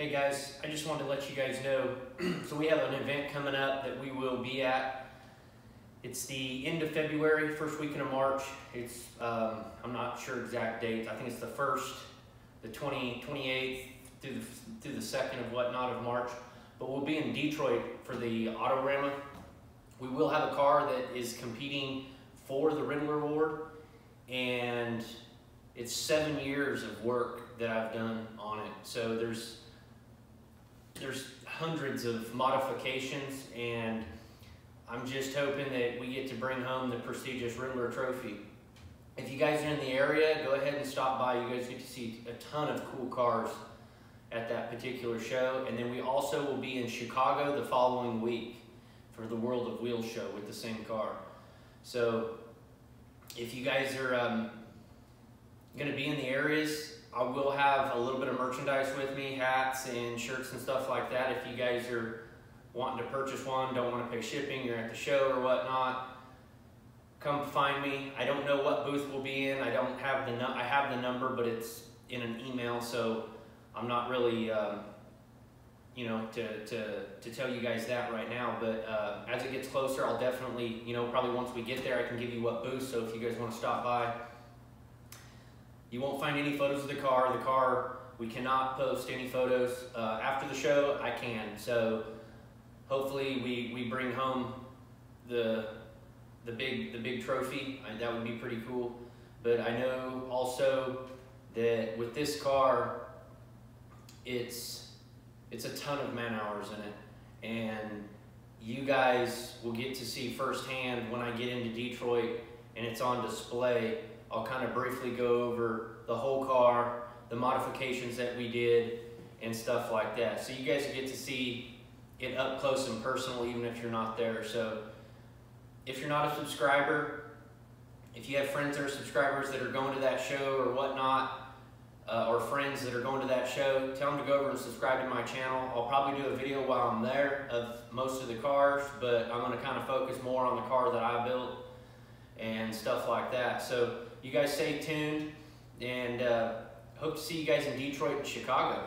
Hey guys, I just wanted to let you guys know, so we have an event coming up that we will be at. It's the end of February, first weekend of March. It's, um, I'm not sure exact date. I think it's the first, the 20, 28th through the, through the second of whatnot of March. But we'll be in Detroit for the Autorama. We will have a car that is competing for the Ridler Award and it's seven years of work that I've done on it. So there's there's hundreds of modifications and I'm just hoping that we get to bring home the prestigious Ridler Trophy. If you guys are in the area, go ahead and stop by. You guys get to see a ton of cool cars at that particular show. And then we also will be in Chicago the following week for the World of Wheels show with the same car. So if you guys are um, going to be in the areas, I will have a little bit of merchandise with me, hats and shirts and stuff like that. If you guys are wanting to purchase one, don't want to pay shipping, you're at the show or whatnot, come find me. I don't know what booth we'll be in. I don't have the I have the number, but it's in an email, so I'm not really, um, you know, to, to, to tell you guys that right now. But uh, as it gets closer, I'll definitely, you know, probably once we get there, I can give you what booth. So if you guys want to stop by, you won't find any photos of the car. The car, we cannot post any photos. Uh, after the show, I can. So hopefully we, we bring home the, the, big, the big trophy. I, that would be pretty cool. But I know also that with this car, it's, it's a ton of man hours in it. And you guys will get to see firsthand when I get into Detroit and it's on display I'll kind of briefly go over the whole car, the modifications that we did, and stuff like that. So you guys get to see it up close and personal even if you're not there. So if you're not a subscriber, if you have friends that are subscribers that are going to that show or whatnot, uh, or friends that are going to that show, tell them to go over and subscribe to my channel. I'll probably do a video while I'm there of most of the cars, but I'm going to kind of focus more on the car that I built and stuff like that. So you guys stay tuned and uh, hope to see you guys in Detroit and Chicago.